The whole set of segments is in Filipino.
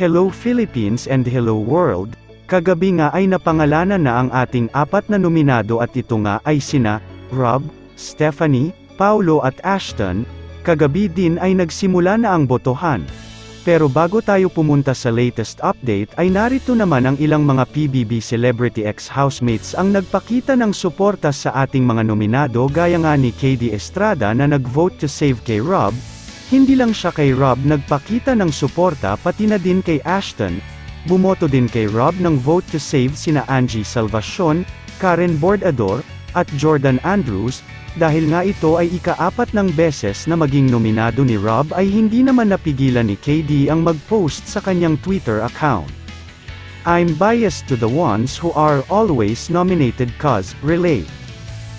Hello Philippines and hello world, kagabi nga ay napangalanan na ang ating apat na nominado at ito nga ay sina, Rob, Stephanie, Paulo at Ashton, kagabi din ay nagsimula na ang botohan. Pero bago tayo pumunta sa latest update ay narito naman ang ilang mga PBB Celebrity X housemates ang nagpakita ng suporta sa ating mga nominado gaya nga ni KD Estrada na nag-vote to save kay Rob, hindi lang siya kay Rob nagpakita ng suporta pati na din kay Ashton, bumoto din kay Rob ng vote to save sina Angie Salvacion, Karen Bordador, at Jordan Andrews, dahil nga ito ay ikaapat ng beses na maging nominado ni Rob ay hindi naman napigilan ni KD ang mag-post sa kanyang Twitter account. I'm biased to the ones who are always nominated cause, relate.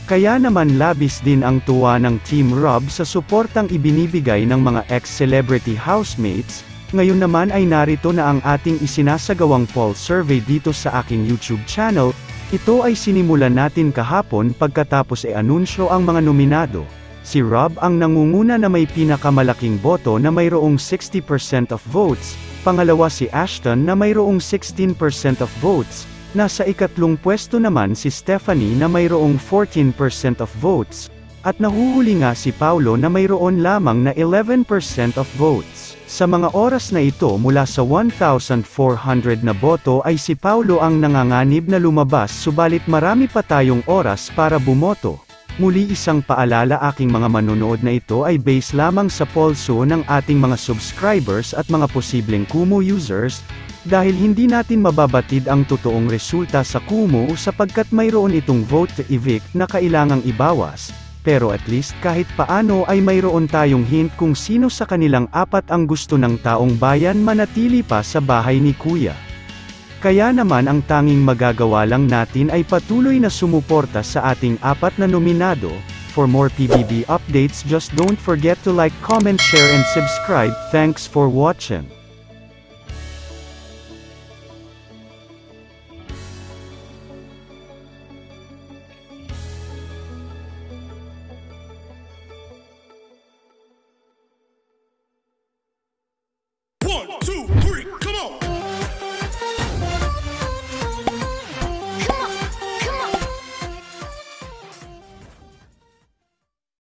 Kaya naman labis din ang tuwa ng Team Rob sa suportang ibinibigay ng mga ex-celebrity housemates, ngayon naman ay narito na ang ating isinasagawang poll survey dito sa aking YouTube channel, ito ay sinimulan natin kahapon pagkatapos e anunsyo ang mga nominado. Si Rob ang nangunguna na may pinakamalaking boto na mayroong 60% of votes, pangalawa si Ashton na mayroong 16% of votes, nasa ikatlong pwesto naman si Stephanie na mayroong 14% of votes, at nahuhuli nga si Paulo na mayroon lamang na 11% of votes. Sa mga oras na ito mula sa 1,400 na boto ay si Paulo ang nanganganib na lumabas subalit marami pa tayong oras para bumoto. Muli isang paalala aking mga manonood na ito ay base lamang sa polso ng ating mga subscribers at mga posibleng Kumu users, dahil hindi natin mababatid ang totoong resulta sa Kumu sapagkat mayroon itong vote to evict na kailangang ibawas pero at least kahit paano ay mayroon tayong hint kung sino sa kanilang apat ang gusto ng taong bayan manatili pa sa bahay ni Kuya. Kaya naman ang tanging magagawa lang natin ay patuloy na sumuporta sa ating apat na nominado, for more PBB updates just don't forget to like comment share and subscribe, thanks for watching.